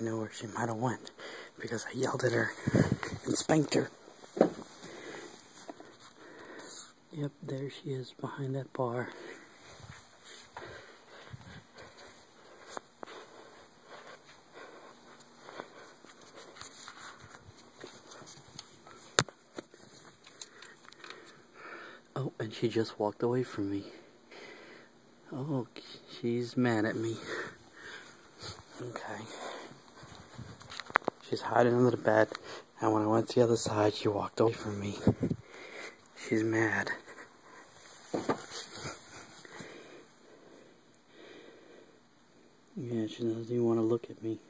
I know where she might have went because I yelled at her and spanked her. Yep, there she is behind that bar. Oh, and she just walked away from me. Oh, she's mad at me. Okay. She's hiding under the bed, and when I went to the other side, she walked away from me. She's mad. Yeah, she doesn't even want to look at me.